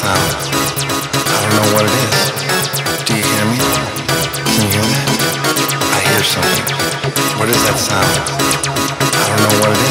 sound. I don't know what it is. Do you hear me? Can you hear that? I hear something. What is that sound? I don't know what it is.